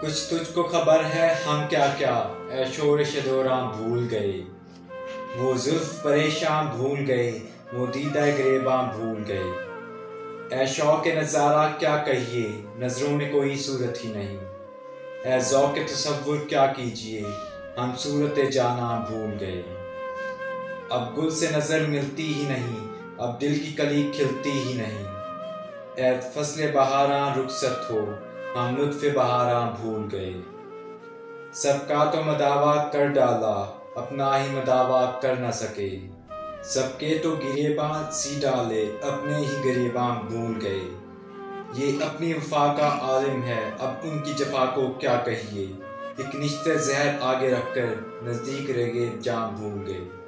कुछ तुझको खबर है, हम क्या क्या? ए शोरश भूल गए। वो जुल्फ परेशान भूल गए, वो दीदा गरेबां भूल गए। ए शौक नज़ारा क्या कहिए, नज़रों में कोई सूरत ही नहीं। ए ज़ौक तस्वुर क्या कीजिए, हम सूरत जाना भूल गए। अब गुल से नज़र मिलती ही नहीं, अब दिल की कली खिलती ही नहीं। ए फ़सल बहारा रुखसत हो हम लुत्फ बहारा भूल गए। सबका तो मदावा कर डाला, अपना ही मदावा कर न सके। सबके तो गिरेबां सी डाले, अपने ही गिरेबां भूल गए। ये अपनी वफा का आलिम है, अब उनकी जफा को क्या कहिए? एक निश्चित जहर आगे रखकर नज़दीक रह गए जाम भूल गए।